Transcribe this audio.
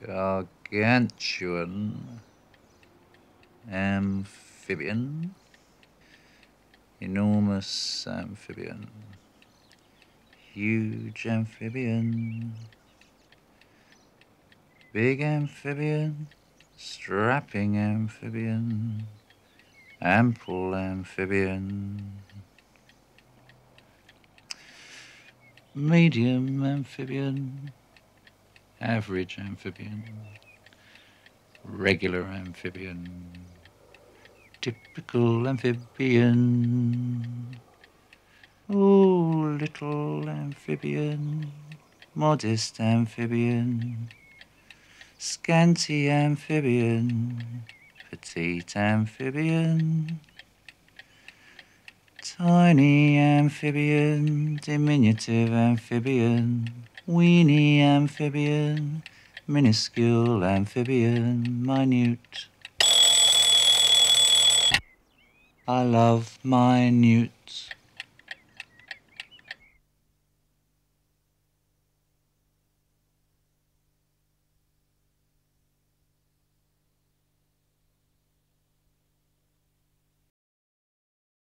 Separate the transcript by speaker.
Speaker 1: gargantuan amphibian, enormous amphibian, huge amphibian, big amphibian, strapping amphibian, ample amphibian, medium amphibian, average amphibian, regular amphibian, typical amphibian, oh, little amphibian, modest amphibian, scanty amphibian, petite amphibian, tiny amphibian, diminutive amphibian, weeny amphibian, minuscule amphibian, minute. I love minute.